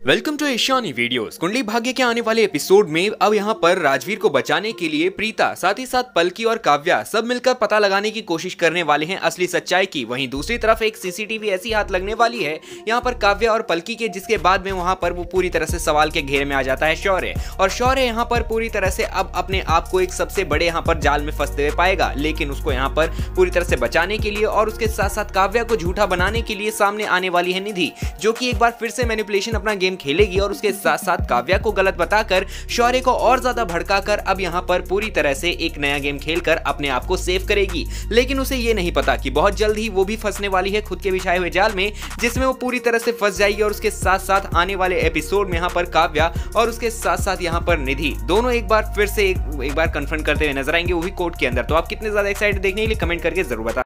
Welcome to एशियानी videos Kundali Bhagya के आने वाले एपिसोड में अब यहाँ पर राजवीर को बचाने के लिए प्रीता, साथ ही साथ पलकी और काव्या सब मिलकर पता लगाने की कोशिश करने वाले हैं असली सच्चाई की। वहीं दूसरी तरफ़ एक सीसीटीवी ऐसी हाथ लगने वाली है, यहाँ पर काव्या और पलकी के, जिसके बाद में वहाँ पर वो पूरी तरह से सवाल के घेरे में आ जाता है शौर्य। और शौर्य यहाँ पर पूरी तरह से अब अपने आप को एक सबसे बड़े यहाँ पर जाल में फंसते हुए पाएगा, लेकिन उसको यहाँ पर पूरी तरह से बचाने के लिए और उसके साथ साथ काव्या को झूठा बनाने के लिए सामने आने वाली है निधि, जो की एक बार फिर से मैनिपुलेशन अपना गेम खेलेगी और उसके साथ साथ काव्या को गलत बताकर शौर्य को और ज़्यादा भड़काकर अब यहाँ पर पूरी तरह से एक नया गेम खेलकर अपने आप को सेव करेगी। लेकिन उसे ये नहीं पता कि बहुत जल्द ही वो भी फंसने वाली है खुद के बिछाए हुए जाल में जिसमें वो पूरी तरह से फंस जाएगी और उसके साथ साथ आने वाले एपिसोड में यहाँ पर काव्या और उसके साथ साथ यहाँ पर निधि दोनों एक बार फिर से एक, एक बार कन्फ्रंट करते हुए नज़र आएँगे वो भी कोर्ट के अंदर। तो आप कितने ज़्यादा एक्साइटेड देखने के लिए कमेंट करके ज़रूर बता